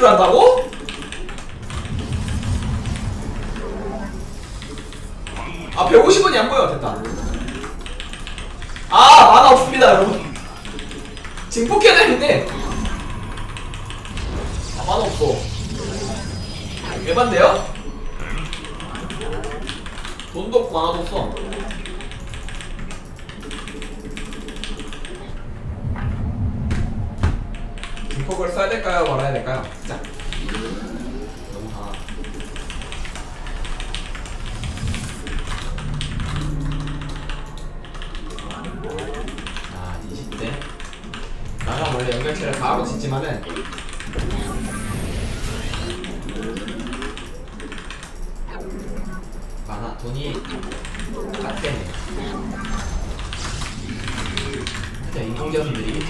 실수를 한다고? 아 150원이 안 보여 됐다. 아 만화 없습니다 여러분. 지금 포켓 했는데 아 만화 없어. 에반데요? 돈도 없고 만화도 없어. 폭을 써야 될까요? 말아야 될까요? 자. 너무 강하. 아, 20대. 나랑 원래 연결체를 다 하고 짓지만은 많아 돈이 깎대네. 진짜 인공지능들이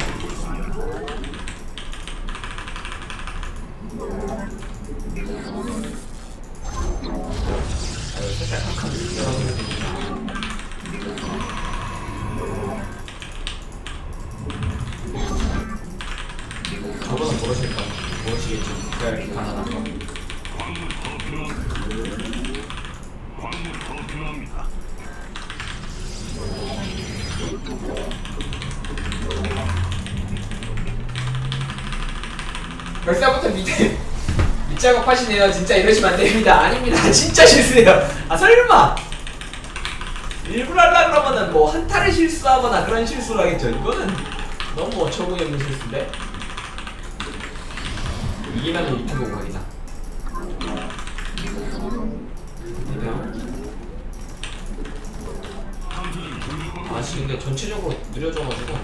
저거는 모르실까? 모르시겠죠? 제가 이렇게 가난한 거. 광물이 더 필요합니다. 광물이 더 필요합니다. 벌써부터 밑에 밑작업 하시네요. 진짜 이러시면 안 됩니다. 아닙니다. 진짜 실수예요. 아 설마 일부러 하려 그러면은 뭐 한타를 실수하거나 그런 실수를 하겠죠. 이거는 너무 어처구니 없는 실수인데. 이기면 유튜브 공학이다. 아 지금 근데 전체적으로 느려져가지고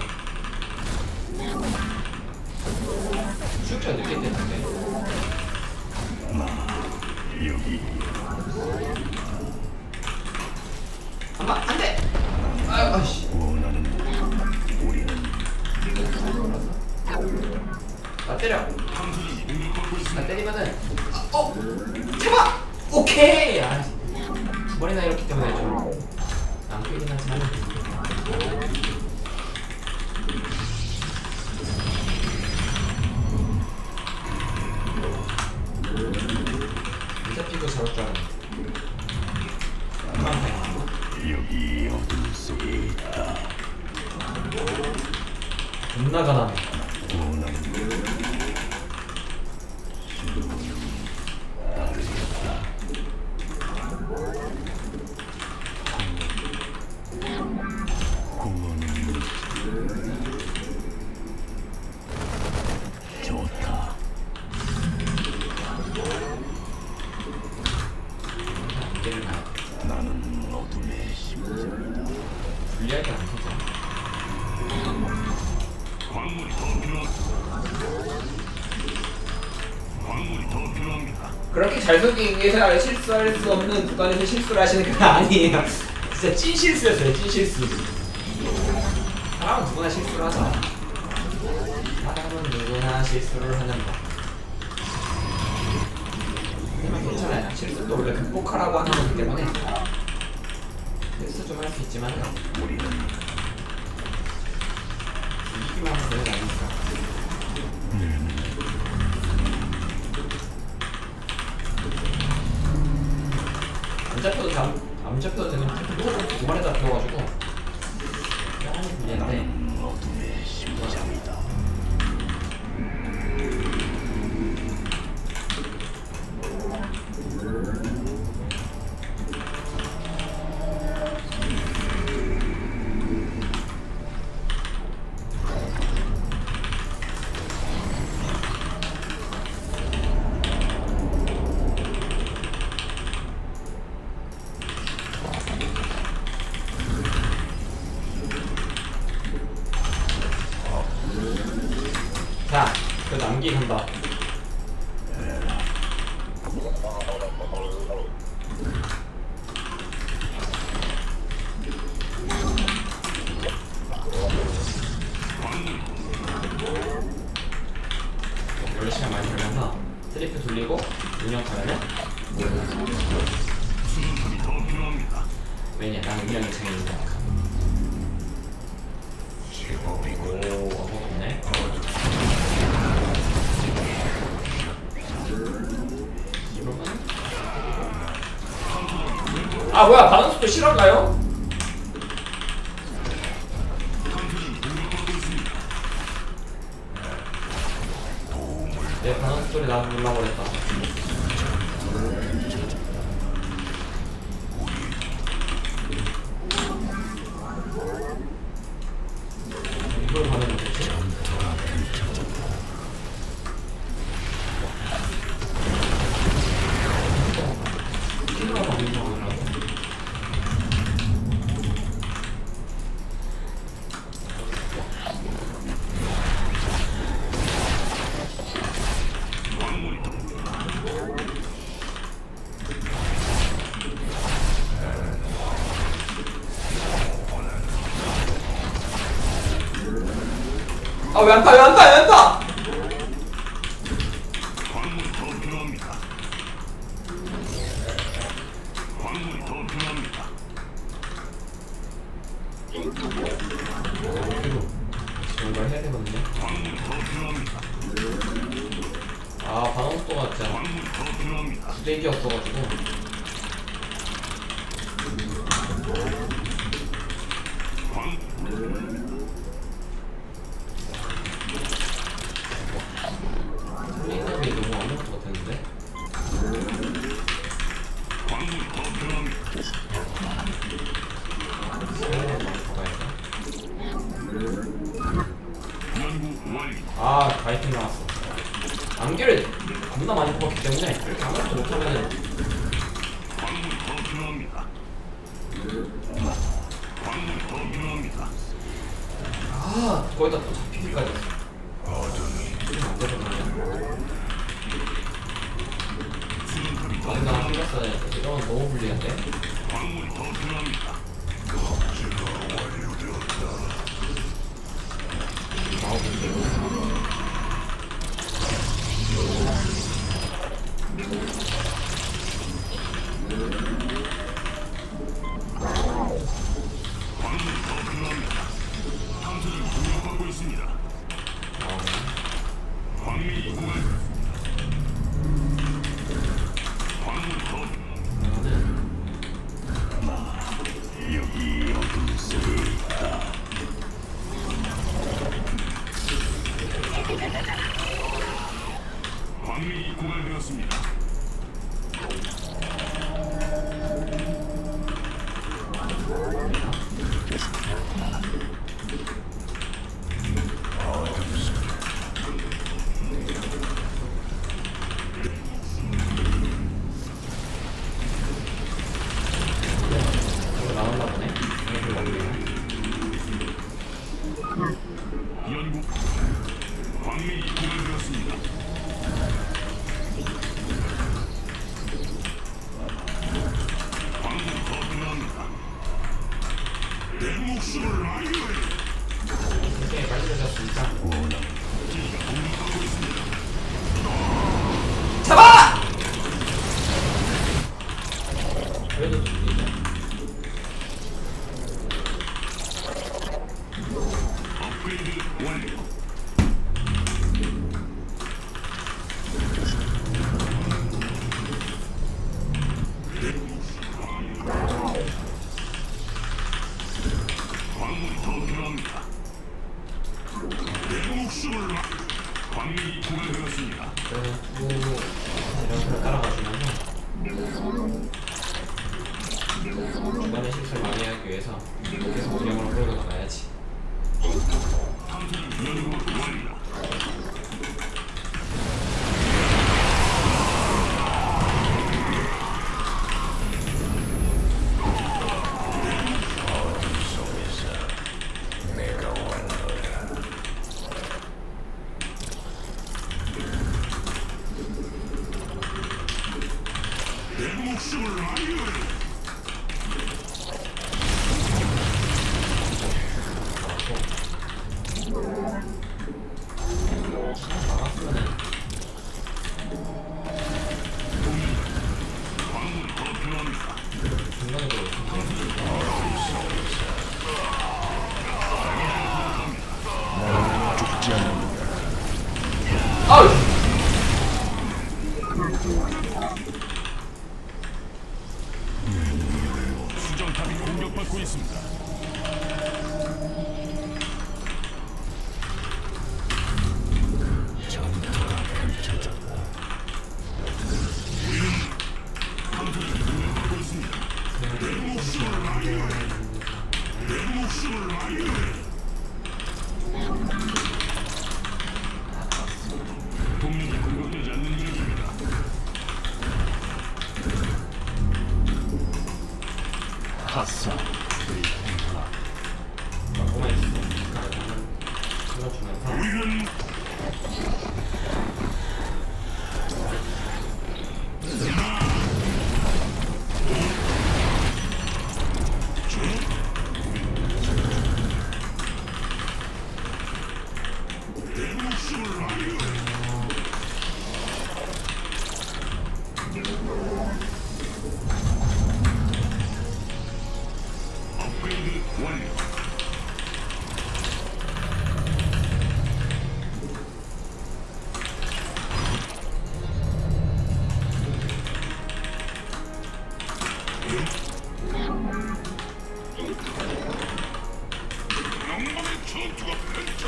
수육자 늦게 됐는데. 한번 안돼! 아유 아씨. 나 때려 나 때리면은 아, 어 잡아 오케이! 아 두 번이나 이렇기 때문에 좀안 끌긴 하지만. 잡히고 저럴 줄 알았는데 여기 어둠 속에 있다. 존나 가난해 불리하게 안 되죠 광물이 더 필요합니다. 광물이 더 필요합니다. 그렇게 잘 속이기 위해서 실수할 수 없는 구간에서 실수를 하시는 건 아니에요. 진짜 찐 실수였어요, 찐 실수. 사람은 누구나 실수를 하죠. 사람은 누구나 실수를 하는 거. 하지만 괜찮아요. 실수도 원래 극복하라고 하는 거기 때문에 실수 좀 할 수 있지만 우리는 이기기만 하면 되는 거 아닙니까? 안 잡혀도 잘, 안 잡혀도 되는 두 마리 다 들어가지고 약간의 불리한데 나는 어둠의 심장이다. 남기 간다. 아 뭐야 반응속도 실화인가요? 네, 내 반응속도를 나도 몰라버렸다 왜 안타 왜 안타 왜 안타 아 방어도가 진짜 쓰레기였어가지고. 거기다 또 잡히기까지 어둠이. 나 신경 써야 돼 이건 너무 불리한데? 마법이 연구 광민이 공을 들었습니다. Sure 있습니다. 들어주면서.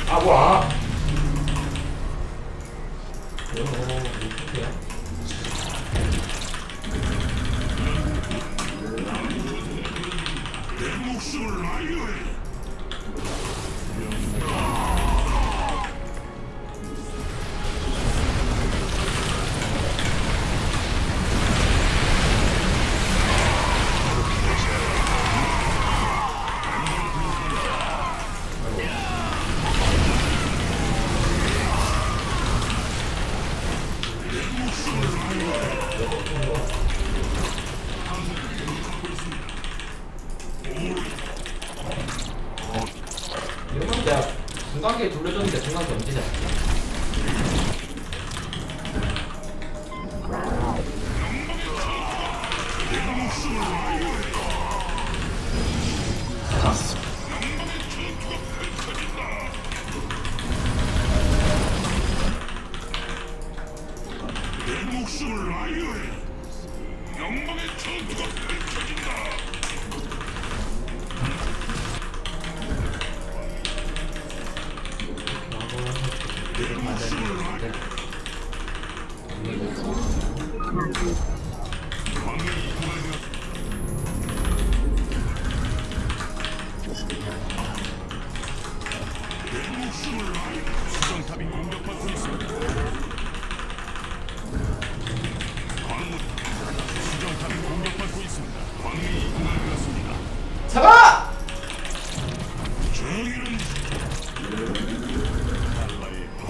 아, 뭐야? 어, 뭐, 이렇게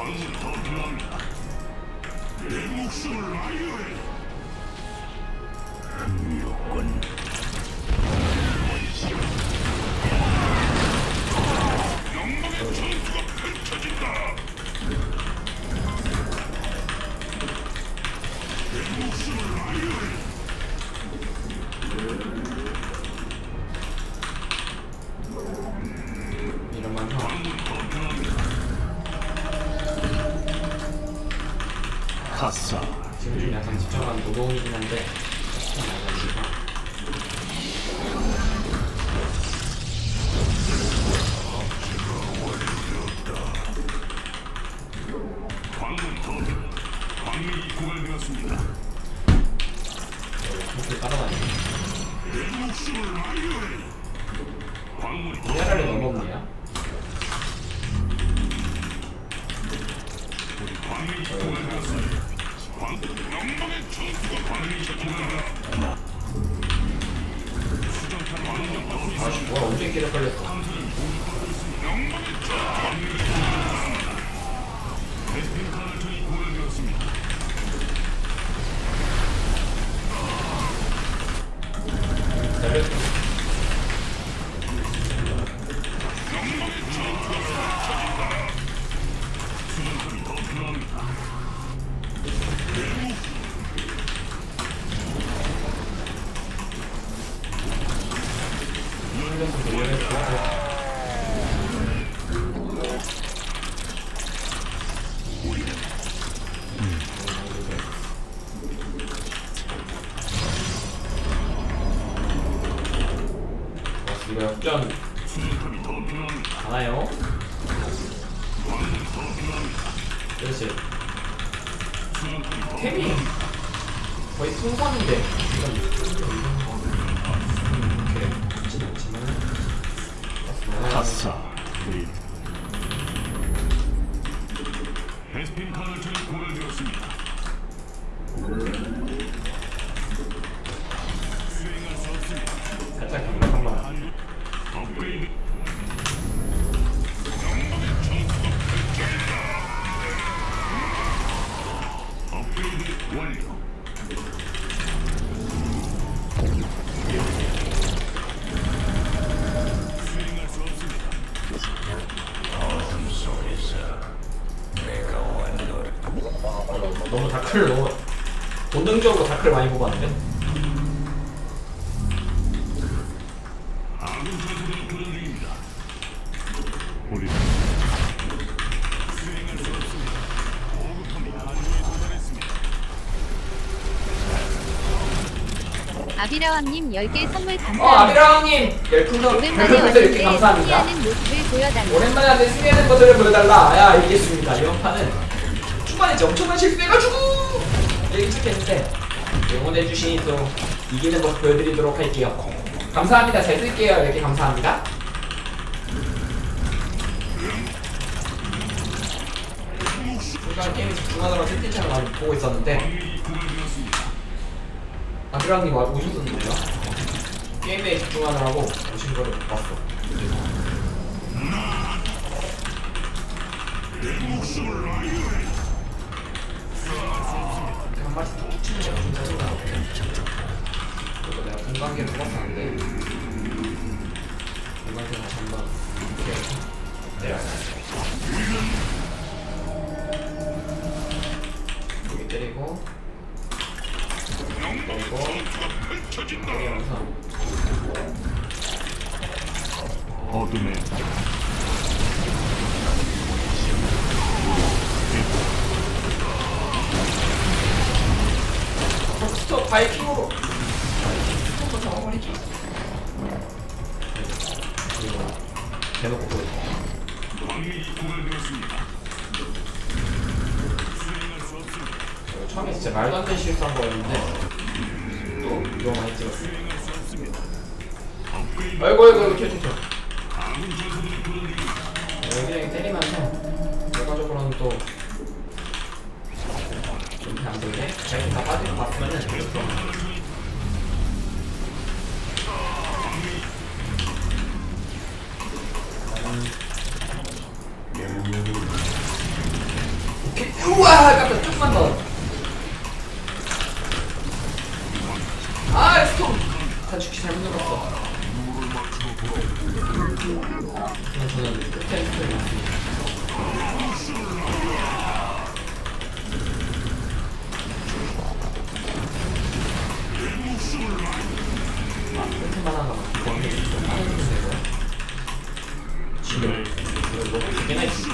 バズったわけなん煉獄署のライオへ。 아군이 전투에 공격되었습니다. 이거 역전. 가나요? 그렇지. 템이 거의 풍선인데. 아싸 리 베스핀 가스를 고갈되었습니다. 너무 다크를 너무 본능적으로 다크를 많이 뽑았는데. 아군 전투들이 교전 중입니다. 우리 수행할 수 없습니다. 보급함이 한도에 도달했습니다. 아비라왕님 10개 선물 어 감사합니다. 아비라왕님 별풍선 오랜만에 별풍선 이렇게 왔는데 감사합니다. 승리하는 모습을 보여달라. 오랜만에 하는데 승리하는 것들을 보여달라. 야 알겠습니다. 이번 판은 초반에 이제 엄청난 실수해가지고 얘기 착했는데 응원해주신 또 이기는 모습 보여드리도록 할게요. 감사합니다. 잘 쓸게요. 이렇게 감사합니다. 순간 게임에 집중하느라 채팅창을 보고 있었는데 아드랑님 와 오셨었는데요? 게임에 집중하느라고 오신 거를 못 봤어. 한 마디 툭 치면 제가 좀 짜증나. 그리고 내가 공간계를 뽑았는데 공간계 다시 한번 이렇게 내려가야지. 어둠의 스톱 바이킹으로 스톱 잡아버리죠 대놓고. 처음에 진짜 말도 안 되는 실수한 거였는데 또 이거 많이 찍었어 아이고 아이고 중입니다. 여기저기 때리면서 결과적으로는 또 이렇게 안 되게 자기가 다 빠지고 봤으면은 이렇게 오케이 우와 깜짝 조금만 더 아, 스톱! 단축키 잘못 눌렀어. 그냥 저는 끝에 스톱이 맞습니다. 아, 끝에만 하나 막 이거는 좀 다른 건데, 이거. 지금, 이거 너무 두개나 있어.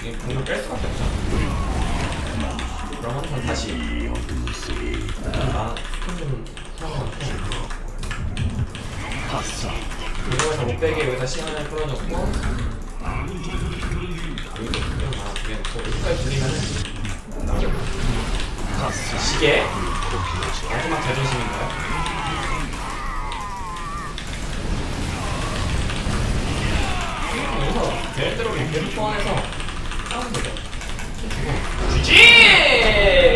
이게 공을 뺄 수밖에 없잖아. 그럼 항상 다시 아, 스톤 좀 사용하고 아싸 그거에서 못 빼게 여기다 시간을 끌어놓고 아군 전투들이 교전 중입니다. 여기도 좀 하나 두개 놓고 여기까지 돌리면은 시계 마지막 자존심인가요? 여기서 대대로 리필 포함해서 싸우면 되죠. 쥐지!